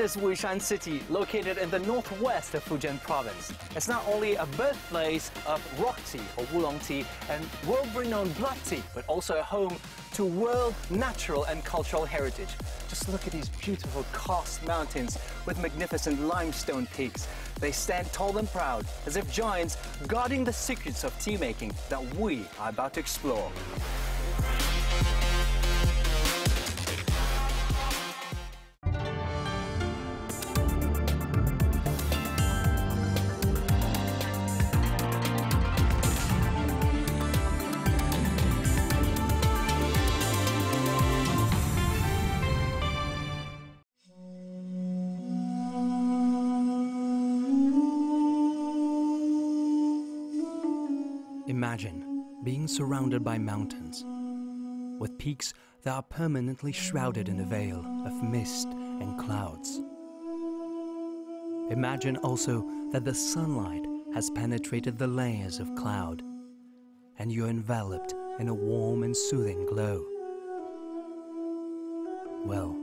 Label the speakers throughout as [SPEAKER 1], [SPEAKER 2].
[SPEAKER 1] This is Wuyishan City, located in the northwest of Fujian province. It's not only a birthplace of rock tea or oolong tea and world-renowned black tea, but also a home to world natural and cultural heritage. Just look at these beautiful karst mountains with magnificent limestone peaks. They stand tall and proud, as if giants guarding the secrets of tea making that we are about to explore. Imagine being surrounded by mountains, with peaks that are permanently shrouded in a veil of mist and clouds. Imagine also that the sunlight has penetrated the layers of cloud, and you're enveloped in a warm and soothing glow. Well,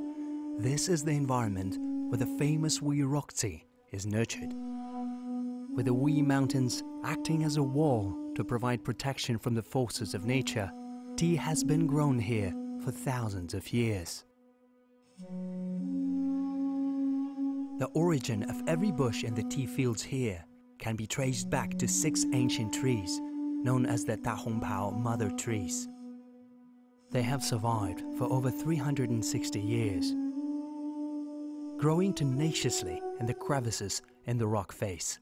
[SPEAKER 1] this is the environment where the famous Wuyi rock is nurtured with the Wuyi Mountains acting as a wall to provide protection from the forces of nature, tea has been grown here for thousands of years. The origin of every bush in the tea fields here can be traced back to six ancient trees, known as the Dahongpao mother trees. They have survived for over 360 years, growing tenaciously in the crevices in the rock face.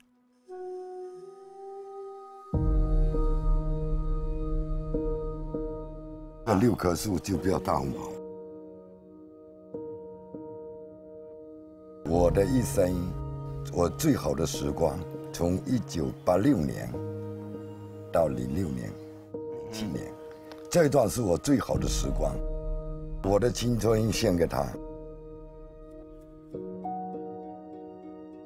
[SPEAKER 2] 六棵树就叫大红袍。我的一生，我最好的时光，从一九八六年到零六年、七年，这一段是我最好的时光。我的青春献给他。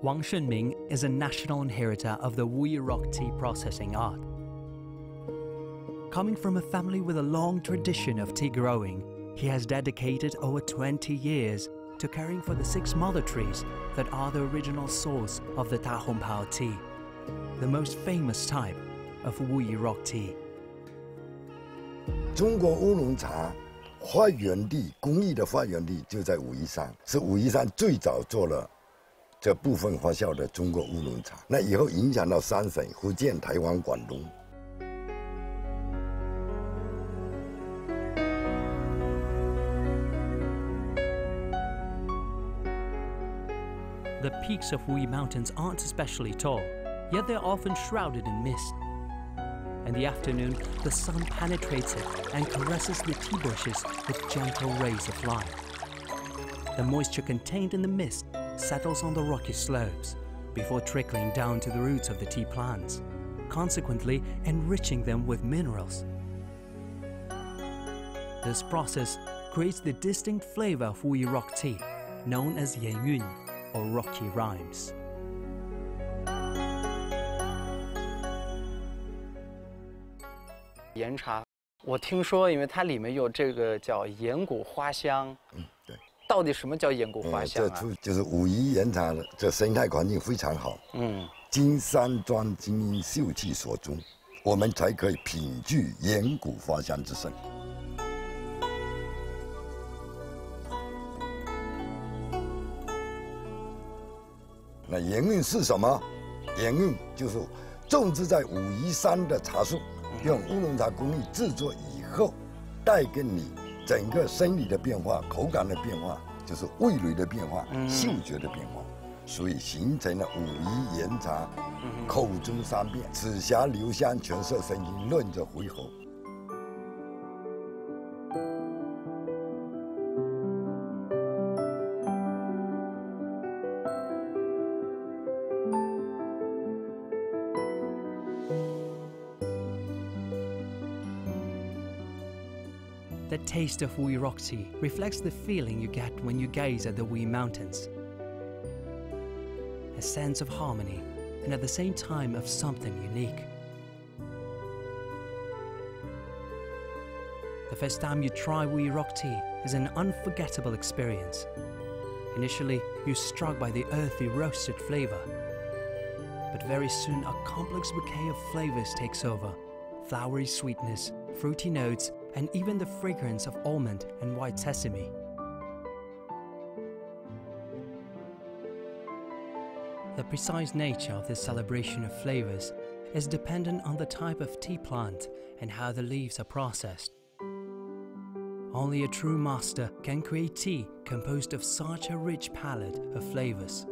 [SPEAKER 1] Wang Shunming is a national inheritor of the Wuyurok tea processing art. Coming from a family with a long tradition of tea growing, he has dedicated over 20 years to caring for the six mother trees that are the original source of the Da Hong Pao tea, the most famous type of Wu Yi rock tea.
[SPEAKER 2] 中国乌龙茶发源地，工艺的发源地就在武夷山，是武夷山最早做了这部分发酵的中国乌龙茶。那以后影响到山水、福建、台湾、广东。
[SPEAKER 1] The peaks of Wuyi Mountains aren't especially tall, yet they're often shrouded in mist. In the afternoon, the sun penetrates it and caresses the tea bushes with gentle rays of light. The moisture contained in the mist settles on the rocky slopes before trickling down to the roots of the tea plants, consequently enriching them with minerals. This process creates the distinct flavor of Wuyi rock tea, known as Yun or rocky rhymes. 岩茶，我听说，因为它里面有这个叫岩谷花香。嗯，对。到底什么叫岩谷花香啊？
[SPEAKER 2] 这就是武夷岩茶的这生态环境非常好。嗯。金山庄精英秀气所中，我们才可以品具岩谷花香之盛。那盐韵是什么？盐韵就是种植在武夷山的茶树，用乌龙茶工艺制作以后，带给你整个生理的变化、口感的变化，就是味蕾的变化、嗅觉的变化，所以形成了武夷岩茶口中三变：紫霞留香，全色生津，润泽回喉。
[SPEAKER 1] Taste of Wuyi rock tea reflects the feeling you get when you gaze at the Wuyi Mountains. A sense of harmony and at the same time of something unique. The first time you try Wuyi rock tea is an unforgettable experience. Initially, you're struck by the earthy roasted flavor. But very soon, a complex bouquet of flavors takes over flowery sweetness, fruity notes, and even the fragrance of almond and white sesame. The precise nature of this celebration of flavors is dependent on the type of tea plant and how the leaves are processed. Only a true master can create tea composed of such a rich palette of flavors.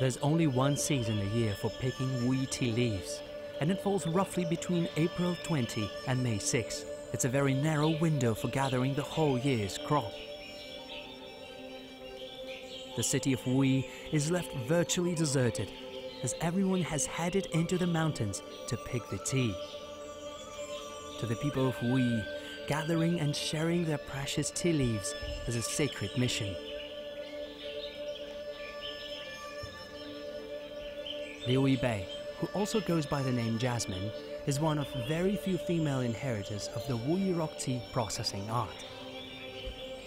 [SPEAKER 1] There's only one season a year for picking tea leaves, and it falls roughly between April 20 and May 6. It's a very narrow window for gathering the whole year's crop. The city of Wuyi is left virtually deserted as everyone has headed into the mountains to pick the tea. To the people of Wuyi, gathering and sharing their precious tea leaves is a sacred mission. Liu Yibei, who also goes by the name Jasmine, is one of very few female inheritors of the Wuyi rock tea processing art.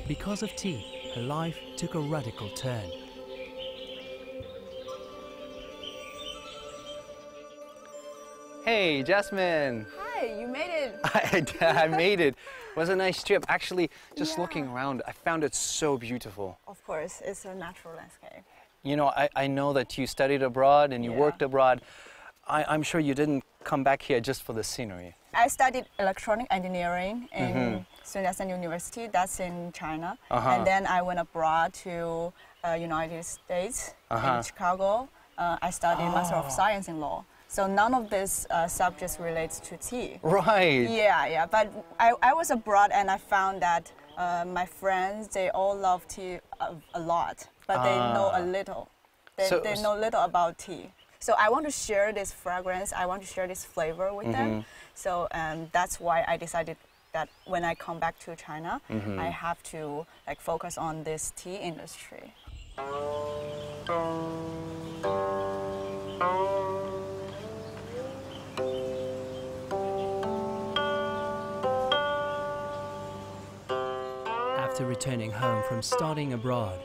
[SPEAKER 1] Because of tea, her life took a radical turn. Hey, Jasmine!
[SPEAKER 3] Hi, you made it.
[SPEAKER 1] I, I made it. It was a nice trip. Actually, just
[SPEAKER 3] Yeah.
[SPEAKER 1] looking around, I found it so beautiful.
[SPEAKER 3] Of course, it's a natural landscape.
[SPEAKER 1] You know, I, I know that you studied abroad and you
[SPEAKER 3] Yeah.
[SPEAKER 1] worked abroad. I, I'm sure you didn't come back here just for the scenery.
[SPEAKER 3] I studied electronic engineering in Sun Yat-sen University, that's in China.
[SPEAKER 1] Uh-huh.
[SPEAKER 3] And then I went abroad to uh, United States
[SPEAKER 1] Uh-huh.
[SPEAKER 3] in Chicago. Uh, I studied Master of Science in Law. So none of these uh, subjects relates to tea.
[SPEAKER 1] Right.
[SPEAKER 3] Yeah, yeah. But I, I was abroad and I found that uh, my friends, they all love tea a, a lot, but they know a ah. little. They,
[SPEAKER 1] So-
[SPEAKER 3] they know little about tea. So I want to share this fragrance, I want to share this flavor with them. Mm-hmm. So um, that's why I decided that when I come back to China, mm-hmm. I have to like focus on this tea industry.
[SPEAKER 1] After returning home from studying abroad,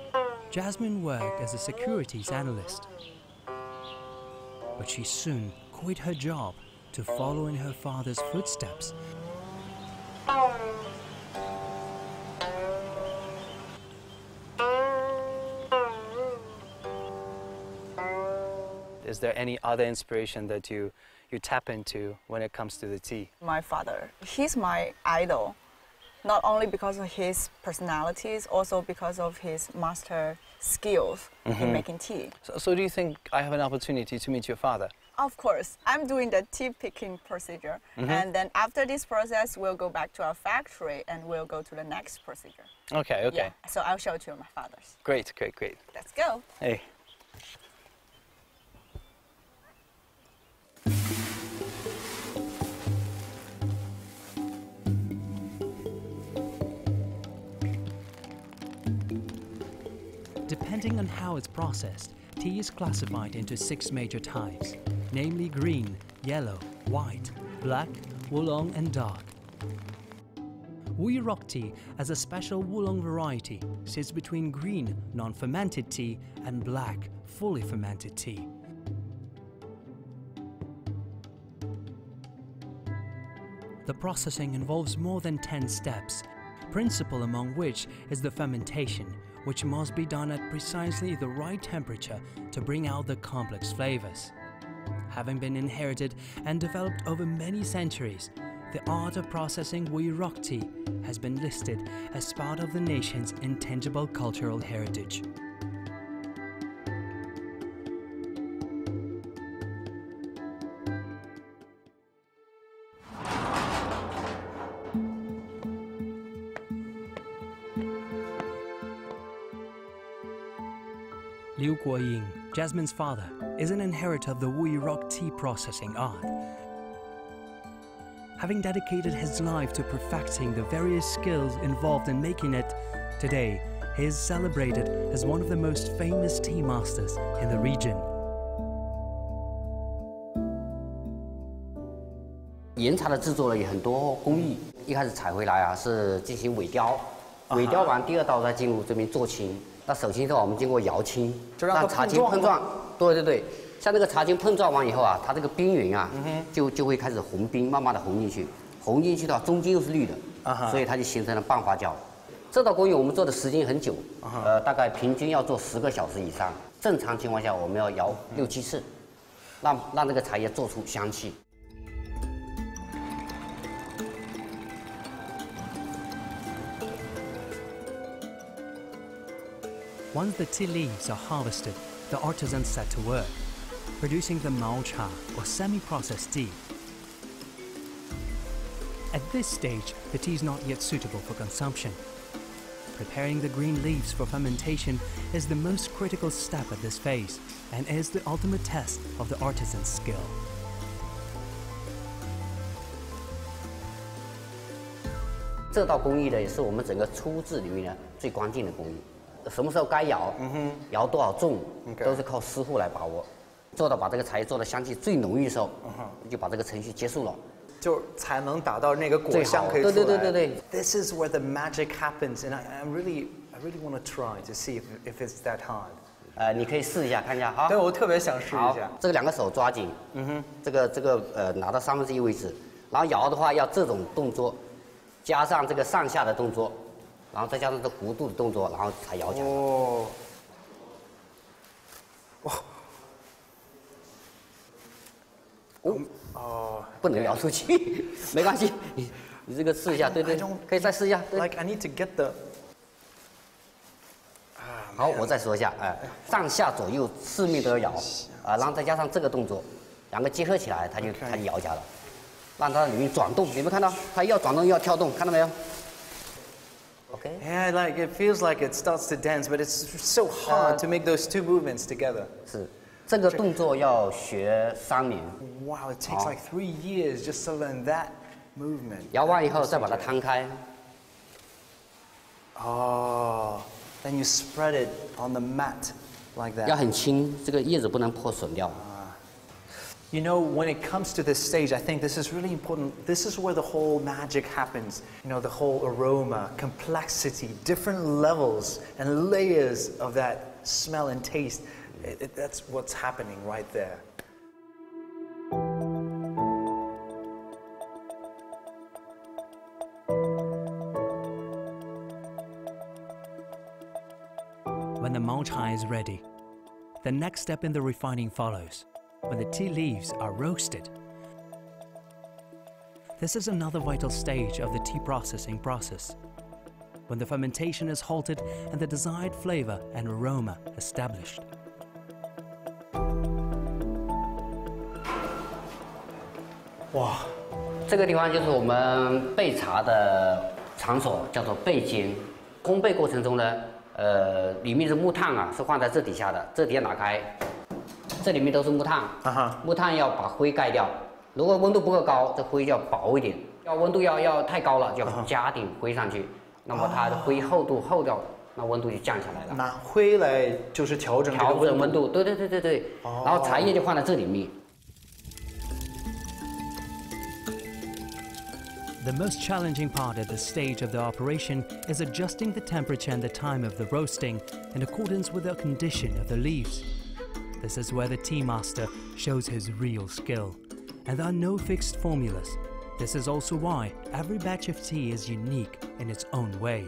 [SPEAKER 1] Jasmine worked as a securities analyst. But she soon quit her job to follow in her father's footsteps. Is there any other inspiration that you, you tap into when it comes to the tea?
[SPEAKER 3] my father. He's my idol, not only because of his personalities, also because of his master skills in mm-hmm. making tea.
[SPEAKER 1] So, so do you think I have an opportunity to meet your father?
[SPEAKER 3] Of course, I'm doing the tea picking procedure, mm-hmm. and then after this process, we'll go back to our factory and we'll go to the next procedure.
[SPEAKER 1] Okay, okay.
[SPEAKER 3] Yeah. So I'll show it to my father's.
[SPEAKER 1] Great, great, great.
[SPEAKER 3] Let's go.
[SPEAKER 1] Hey. Depending on how it's processed, tea is classified into six major types, namely green, yellow, white, black, oolong, and dark. Wuyi rock tea, as a special oolong variety, sits between green, non-fermented tea and black, fully fermented tea. The processing involves more than 10 steps, principal among which is the fermentation, which must be done at precisely the right temperature to bring out the complex flavors. Having been inherited and developed over many centuries, the art of processing Wuyi rock tea has been listed as part of the nation's intangible cultural heritage. Jasmine's father, is an inheritor of the Wuyi rock tea processing art. Having dedicated his life to perfecting the various skills involved in making it, today he is celebrated as one of the most famous tea masters in the region.
[SPEAKER 4] 岩茶的制作呢有很多工艺，一开始采回来啊是进行尾雕，尾雕完第二道再进入这边做青。 那首先的话，我们经过摇青，
[SPEAKER 5] 就让它
[SPEAKER 4] 茶青
[SPEAKER 5] 碰撞。
[SPEAKER 4] 对对对，像这个茶青碰撞完以后啊，它这个冰云啊，就就会开始红冰，慢慢的红进去，红进去的话中间又是绿的，
[SPEAKER 5] 啊哈
[SPEAKER 4] 所以它就形成了半发酵。这道工艺我们做的时间很久，呃，大概平均要做十个小时以上。正常情况下，我们要摇六七次，让让这个茶叶做出香气。
[SPEAKER 1] Once the tea leaves are harvested, the artisans set to work, producing the Mao Cha or semi-processed tea. At this stage, the tea is not yet suitable for consumption. Preparing the green leaves for fermentation is the most critical step at this phase and is the ultimate test of the artisan's skill.
[SPEAKER 4] 这道工艺呢，也是我们整个初制里面呢最关键的工艺。 什么时候该摇，嗯摇多少重，都是靠师傅来把握。做到把这个茶叶做的香气最浓郁的时候，就把这个程序结束了。
[SPEAKER 5] 就才能达到那个果香可以出来。
[SPEAKER 4] 对对对对对
[SPEAKER 5] This is where the magic happens, and I, I really, I really want to try to see if, if it's that hard.
[SPEAKER 4] 呃，你可以试一下看一下哈。
[SPEAKER 5] 对，我特别想试一下。，
[SPEAKER 4] 这个两个手抓紧，嗯哼，这个这个呃拿到三分之一位置，然后摇的话要这种动作，加上这个上下的动作，然后再加上这弧度的动作，然后才摇起来。
[SPEAKER 5] 哦，哇哦。哦。
[SPEAKER 4] 不能摇出去，没关系，你你这个试一下，对对。可以再试一下。对
[SPEAKER 5] ，，like I need to get the
[SPEAKER 4] 好，我再说一下，哎，上下左右四面都要摇，啊，然后再加上这个动作，两个结合起来，它就它就摇起来了，让它里面转动，有没有看到？它要转动又要跳动，看到没有 ？OK，
[SPEAKER 5] Yeah, like it feels like it starts to dance, but it's so hard to make those two movements together.
[SPEAKER 4] 是这个动作要学三年，
[SPEAKER 5] Wow, it takes
[SPEAKER 4] Oh.
[SPEAKER 5] like three years just to learn that movement.
[SPEAKER 4] 摇完以后再把它摊开，
[SPEAKER 5] Oh, then you spread it on the mat like
[SPEAKER 4] 要
[SPEAKER 5] that.
[SPEAKER 4] 很轻，这个叶子不能破损掉。
[SPEAKER 5] You know, when it comes to this stage, I think this is really important. This is where the whole magic happens. You know, the whole aroma, complexity, different levels and layers of that smell and taste. It- it- that's what's happening right there.
[SPEAKER 1] When the Mao High is ready, the next step in the refining follows, when the tea leaves are roasted. This is another vital stage of the tea processing process, when the fermentation is halted and the desired flavor and aroma established.
[SPEAKER 4] 这个地方就是我们备茶的场所，叫做备间。烘焙过程中呢，呃，里面的木炭啊是放在这底下的，这底下打开， 这里面都是木炭。
[SPEAKER 5] 啊哈
[SPEAKER 4] 木炭要把灰盖掉，如果温度不够高，这灰就要薄一点；要温度要要太高了，就要加点灰上去，那么它的灰厚度厚掉，那温度就降下来了。
[SPEAKER 5] 拿灰来就是调整
[SPEAKER 4] 调整温
[SPEAKER 5] 温度。
[SPEAKER 4] 度，对对对对对，然后茶叶就放在这里面。
[SPEAKER 1] The most challenging part at this stage of the operation is adjusting the temperature and the time of the roasting in accordance with the condition of the leaves. This is where the tea master shows his real skill, and there are no fixed formulas. This is also why every batch of tea is unique in its own way.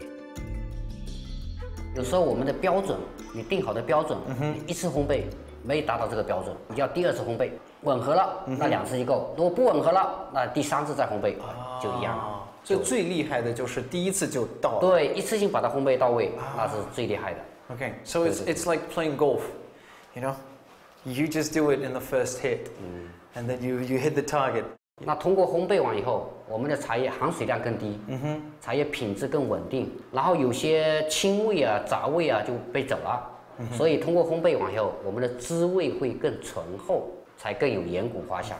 [SPEAKER 4] 有时候我们的标准，你定好的标准，你一次烘焙没达到这个标准，你就要第二次烘焙，吻合了，那两次就够；如果不吻合了，那第三次再烘焙就一样。
[SPEAKER 5] 啊，所以最厉害的就是第一次就到了。
[SPEAKER 4] 对，一次性把它烘焙到位，那是最厉害的。
[SPEAKER 5] Okay, so it's it's like playing golf, you know, You just do it in the first hit, and then you you hit the target.
[SPEAKER 4] 那通过烘焙完以后，我们的茶叶含水量更低，嗯哼，茶叶品质更稳定，然后有些青味啊、杂味啊就被走了，所以通过烘焙完以后，我们的滋味会更醇厚，才更有岩骨花香。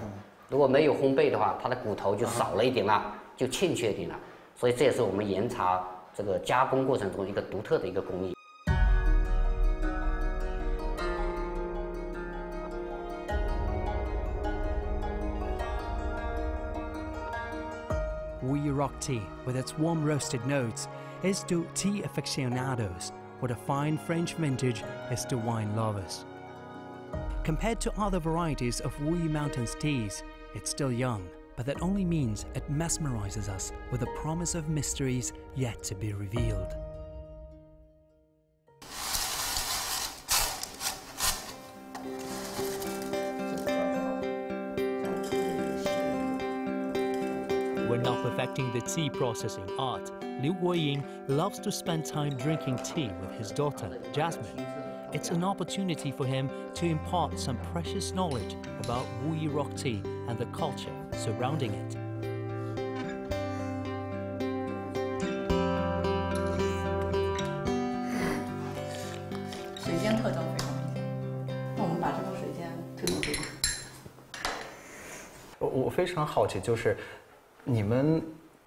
[SPEAKER 4] 如果没有烘焙的话，它的骨头就少了一点了，就欠缺一点了，所以这也是我们岩茶这个加工过程中一个独特的一个工艺。
[SPEAKER 1] Wuyi rock tea, with its warm roasted notes, is to tea aficionados what a fine French vintage is to wine lovers. Compared to other varieties of Wuyi Mountains teas, it's still young, but that only means it mesmerizes us with the promise of mysteries yet to be revealed. Perfecting the tea processing art, Liu Guoying loves to spend time drinking tea with his daughter, Jasmine. It's an opportunity for him to impart some precious knowledge about Wuyi rock tea and the culture surrounding it.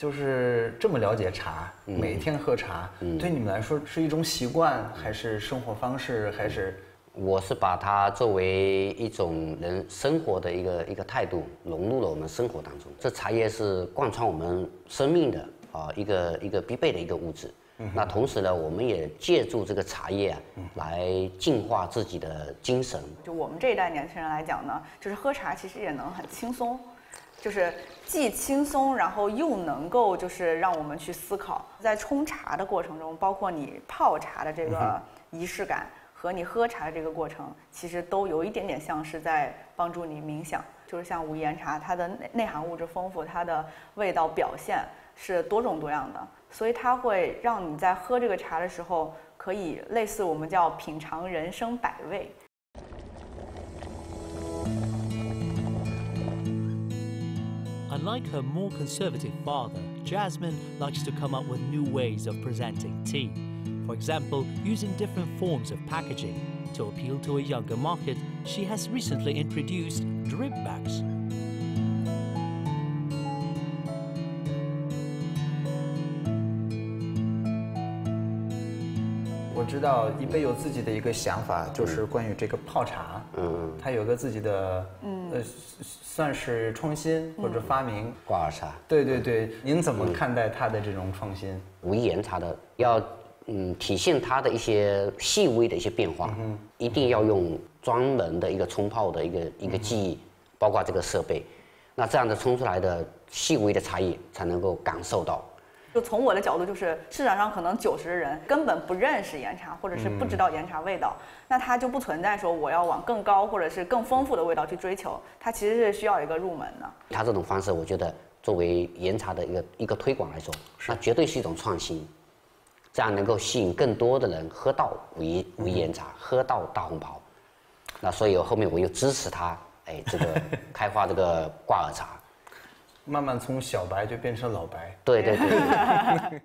[SPEAKER 5] 就是这么了解茶，每天喝茶，对你们来说是一种习惯，还是生活方式，还是？
[SPEAKER 4] 我是把它作为一种人生活的一个一个态度，融入了我们生活当中。这茶叶是贯穿我们生命的啊一个一个必备的一个物质。那同时呢，我们也借助这个茶叶啊，来净化自己的精神。
[SPEAKER 3] 就我们这一代年轻人来讲呢，就是喝茶其实也能很轻松，就是既轻松，然后又能够就是让我们去思考。在冲茶的过程中，包括你泡茶的这个仪式感和你喝茶的这个过程，其实都有一点点像是在帮助你冥想。就是像无盐茶，它的内内含物质丰富，它的味道表现是多种多样的，所以它会让你在喝这个茶的时候，可以类似我们叫品尝人生百味。
[SPEAKER 1] Unlike her more conservative father, Jasmine likes to come up with new ways of presenting tea. For example, using different forms of packaging. To appeal to a younger market, she has recently introduced drip bags.
[SPEAKER 5] 知道一杯有自己的一个想法，就是关于这个泡茶，嗯，它有个自己的，嗯，呃，算是创新或者发明。
[SPEAKER 4] 挂耳茶，
[SPEAKER 5] 对对对，您怎么看待它的这种创新？
[SPEAKER 4] 无盐茶的要嗯体现它的一些细微的一些变化，嗯一定要用专门的一个冲泡的一个一个技艺，包括这个设备，那这样的冲出来的细微的差异才能够感受到。
[SPEAKER 3] 就从我的角度，就是市场上可能九十的人根本不认识岩茶，或者是不知道岩茶味道，那它就不存在说我要往更高或者是更丰富的味道去追求，它其实是需要一个入门的。
[SPEAKER 4] 它这种方式，我觉得作为岩茶的一个一个推广来说，那绝对是一种创新，这样能够吸引更多的人喝到无盐无岩茶，喝到大红袍。那所以后面我又支持他，哎，这个开发这个挂耳茶。
[SPEAKER 5] 慢慢从小白就变成老白。
[SPEAKER 4] 对对对对。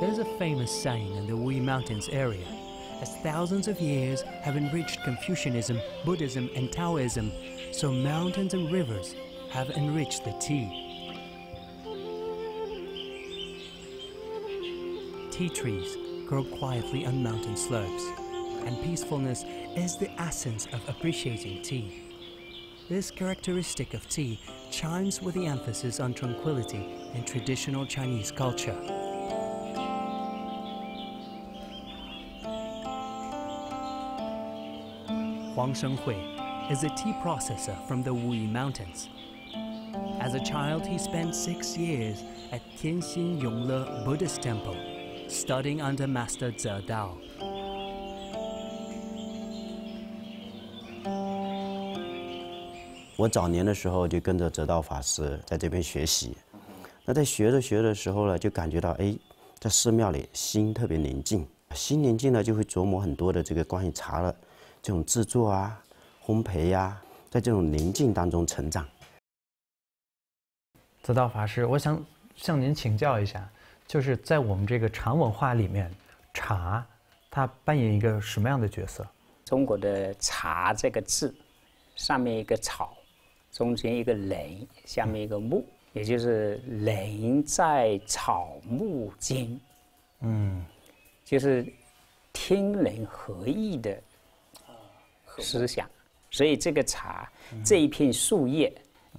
[SPEAKER 1] There's a famous saying in the Wuyi Mountains area as thousands of years have enriched Confucianism, Buddhism, and Taoism, so mountains and rivers have enriched the tea. Tea trees grow quietly on mountain slopes, and peacefulness is the essence of appreciating tea. This characteristic of tea chimes with the emphasis on tranquility in traditional Chinese culture. Huang Shenghui is a tea processor from the Wuyi Mountains. As a child, he spent six years at Tianxin Yongle Buddhist Temple, studying under Master Ze Dao.
[SPEAKER 6] 我早这种制作啊，烘焙呀，在这种宁静当中成长。
[SPEAKER 7] 泽道法师，我想向您请教一下，就是在我们这个茶文化里面，茶它扮演一个什么样的角色？
[SPEAKER 8] 中国的“茶”这个字，上面一个草，中间一个人，下面一个木，也就是人在草木间，嗯，就是天人合一的。思想。所以这个茶这一片树叶，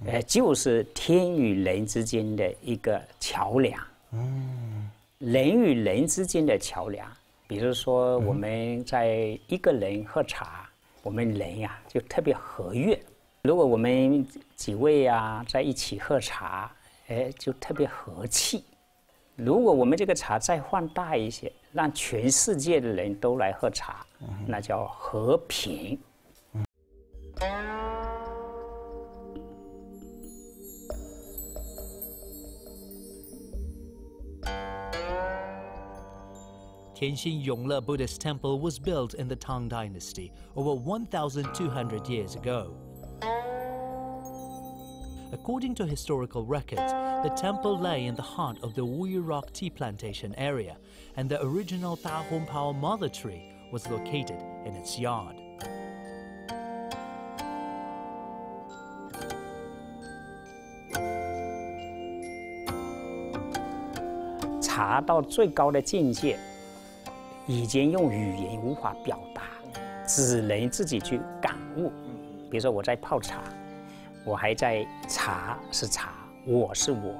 [SPEAKER 8] 呃，就是天与人之间的一个桥梁，嗯，人与人之间的桥梁。比如说，我们在一个人喝茶，我们人呀就特别和悦。如果我们几位呀在一起喝茶，哎，就特别和气。如果我们这个茶再放大一些，让全世界的人都来喝茶，那叫和平。
[SPEAKER 1] Tianxin Yongle Buddhist Temple was built in the Tang Dynasty over 1,200 years ago. According to historical records, the temple lay in the heart of the Wuyi Rock tea plantation area, and the original Da Hong Pao mother tree was located in its yard.
[SPEAKER 8] 茶到最高的境界，已经用语言无法表达，只能自己去感悟。比如说我在泡茶，我还在茶是茶，我是我。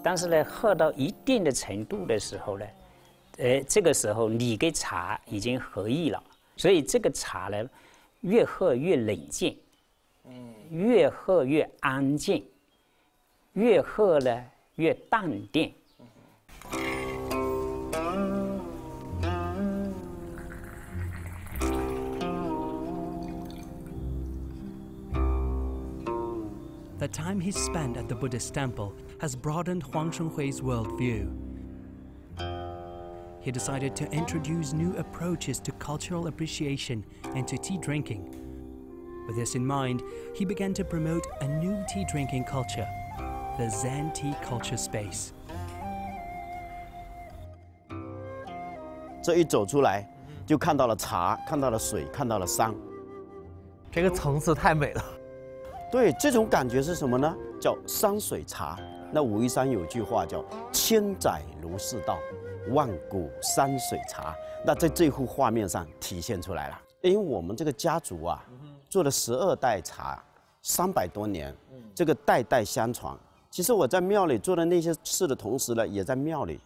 [SPEAKER 8] 但是呢，喝到一定的程度的时候呢，呃，这个时候你跟茶已经合一了，所以这个茶呢，越喝越冷静，越喝越安静，越喝呢越淡定。
[SPEAKER 1] time he spent at the Buddhist temple has broadened Huang Shenghui's worldview. He decided to introduce new approaches to cultural appreciation and to tea drinking. With this in mind, he began to promote a new tea drinking culture, the Zen tea culture space.
[SPEAKER 6] 这一走出来，就看到了茶，看到了水，看到了山。
[SPEAKER 5] 这个层次太美了。
[SPEAKER 6] 对，这种感觉是什么呢？叫山水茶。那武夷山有句话叫“千载如是道，万古山水茶”。那在这幅画面上体现出来了。因为我们这个家族啊，做了十二代茶，三百多年，这个代代相传。其实我在庙里做的那些事的同时呢，也在庙里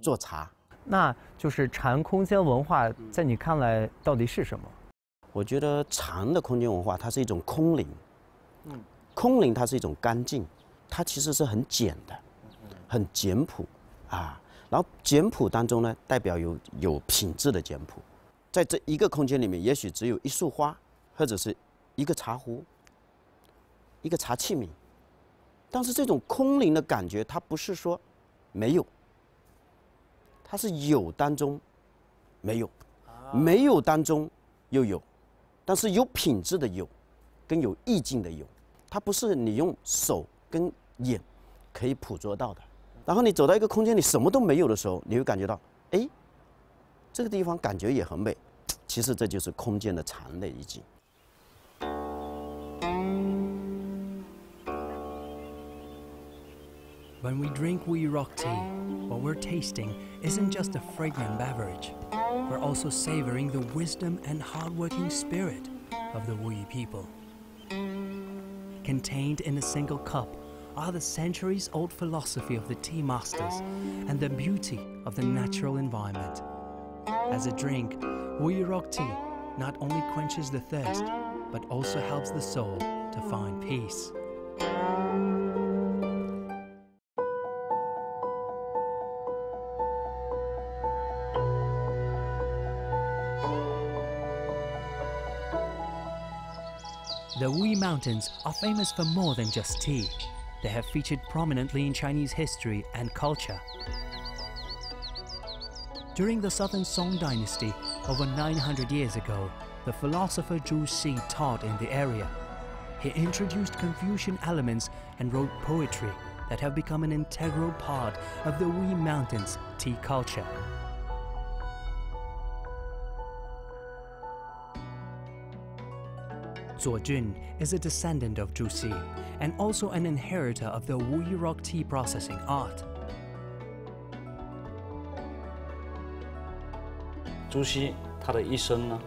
[SPEAKER 6] 做茶。
[SPEAKER 5] 那就是禅空间文化，在你看来到底是什么？
[SPEAKER 6] 我觉得禅的空间文化，它是一种空灵。空灵它是一种干净，它其实是很简的，很简朴啊。然后简朴当中呢，代表有有品质的简朴。在这一个空间里面，也许只有一束花，或者是一个茶壶，一个茶器皿。但是这种空灵的感觉，它不是说没有，它是有当中没有，没有当中又有，但是有品质的有。跟有意境的有，它不是你用手跟眼可以捕捉到的。然后你走到一个空间里什么都没有的时候，你会感觉到，哎，这个地方感觉也很美。其实这就是空间的禅的意境。
[SPEAKER 1] When we drink Wu Rock tea, what we're tasting isn't just a fragrant beverage. We're also savoring the wisdom and hardworking spirit of the Wu people. Contained in a single cup are the centuries old philosophy of the tea masters and the beauty of the natural environment. As a drink, Wuyi rock tea not only quenches the thirst, but also helps the soul to find peace. The Wuyi Mountains are famous for more than just tea. They have featured prominently in Chinese history and culture. During the Southern Song Dynasty, over 900 years ago, the philosopher Zhu Xi taught in the area. He introduced Confucian elements and wrote poetry that have become an integral part of the Wuyi Mountains tea culture. Zuo Jun is a descendant of Zhu Xi and also an inheritor of the Wuyi rock tea processing art.
[SPEAKER 9] 朱熹他的一生呢，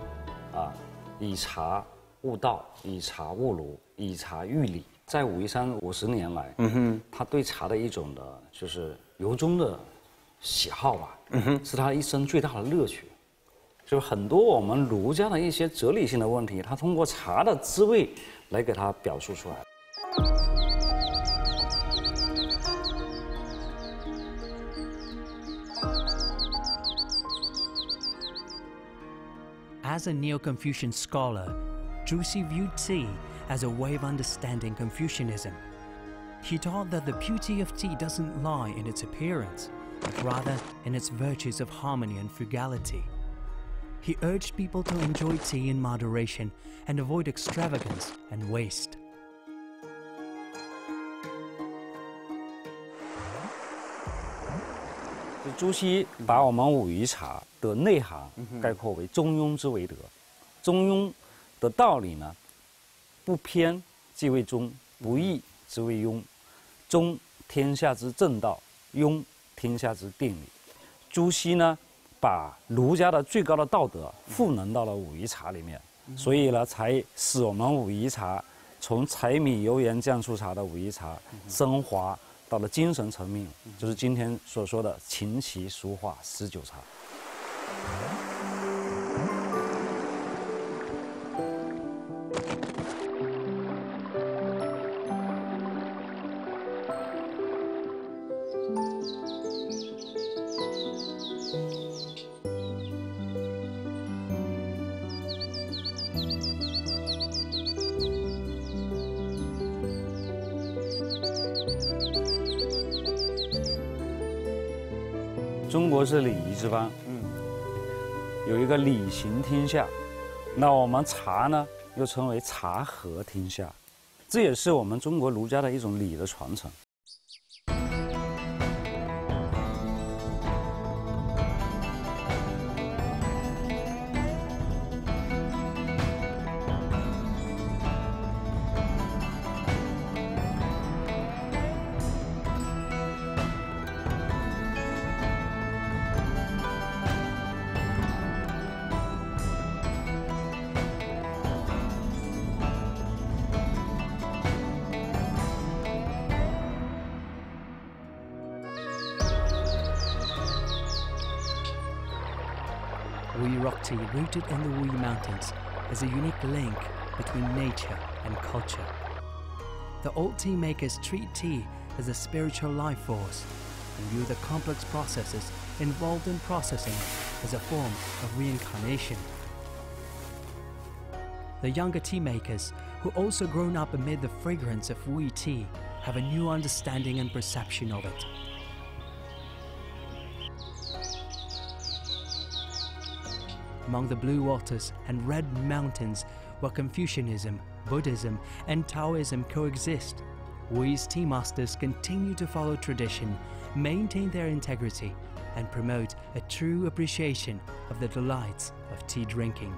[SPEAKER 9] 啊，以茶悟道，以茶悟儒，以茶喻理。在武夷山五十年来，嗯哼，他对茶的一种的，就是由衷的喜好吧，嗯哼，是他一生最大的乐趣。 就是很多我们儒家的一些哲理性的问题，他通过茶的滋味来给它表述出来。
[SPEAKER 1] As a Neo-Confucian scholar, Zhu Xi viewed tea as a way of understanding Confucianism. He taught that the beauty of tea doesn't lie in its appearance, but rather in its virtues of harmony and frugality. He urged people to enjoy tea in moderation and avoid extravagance and waste.
[SPEAKER 9] 朱熹把我们武夷茶的内涵概括为中庸之为德。中庸的道理呢，不偏即为中，不义之为庸。中，天下之正道；庸，天下之定理。朱熹呢， 把儒家的最高的道德赋能到了武夷茶里面，所以呢，才使我们武夷茶从柴米油盐酱醋茶的武夷茶升华。到了精神层面，就是今天所说的琴棋书画诗酒茶。是礼仪之邦，嗯，有一个礼行天下，那我们茶呢，又称为茶和天下，这也是我们中国儒家的一种礼的传承。
[SPEAKER 1] Rooted in the Wuyi Mountains, is a unique link between nature and culture. The old tea makers treat tea as a spiritual life force and view the complex processes involved in processing as a form of reincarnation. The younger tea makers, who also grown up amid the fragrance of Wuyi tea, have a new understanding and perception of it. Among the blue waters and red mountains where Confucianism, Buddhism, and Taoism coexist. Wu's tea masters continue to follow tradition, maintain their integrity, and promote a true appreciation of the delights of tea drinking.